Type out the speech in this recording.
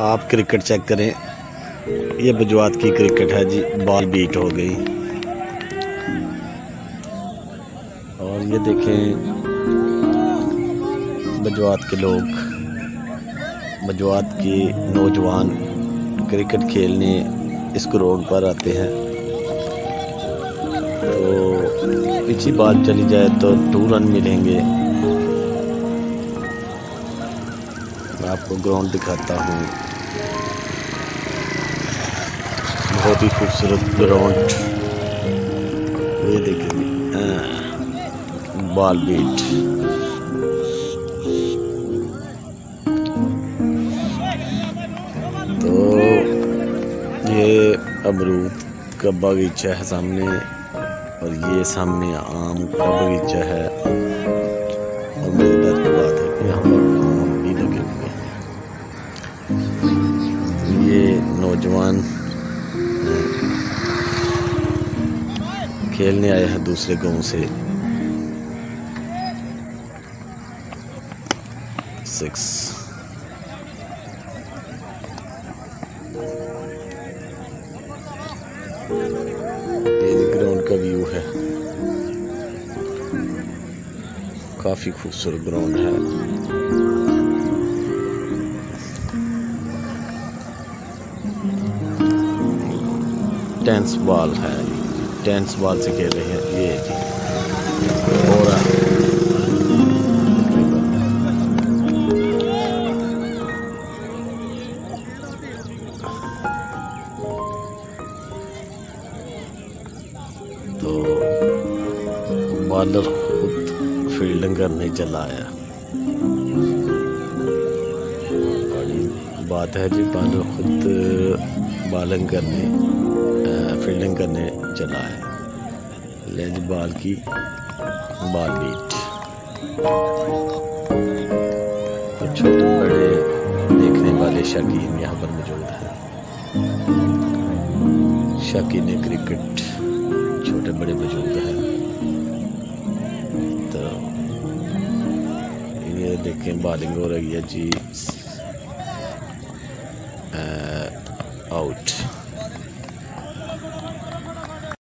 आप cricket check करें। ये बजवात की क्रिकेट है जी, बॉल बीट हो गई। और ये देखें बजवात के लोग बजवात के नौजवान क्रिकेट खेलने इस ग्राउंड पर आते हैं। तो पीछे बात चली जाए तो टू रन मिलेंगे। मैं आपको ग्राउंड दिखाता हूँ। बहुत ही खूबसूरत ग्राउंड ये देखिए बॉल बीट। तो ये अमरूद का बगीचा है सामने और ये सामने आम का बगीचा है। खेलने आए हैं दूसरे गाँव से। सिक्स ग्राउंड का व्यू है। काफ़ी खूबसूरत ग्राउंड है। टेंस बॉल है। टेंस बॉल से खेल रहे हैं। ये हो तो बॉलर खुद फील्डिंग करने चला आया बात है जी, बॉलर खुद बॉलिंग करने। फील्डिंग करने चला है। लेज बॉल की बॉल बीट तो छोटे बड़े देखने वाले शकीन यहाँ पर मौजूद हैं। शकीन क्रिकेट छोटे बड़े मौजूद हैं। तो ये देखें बॉलिंग हो रही है, जी आउट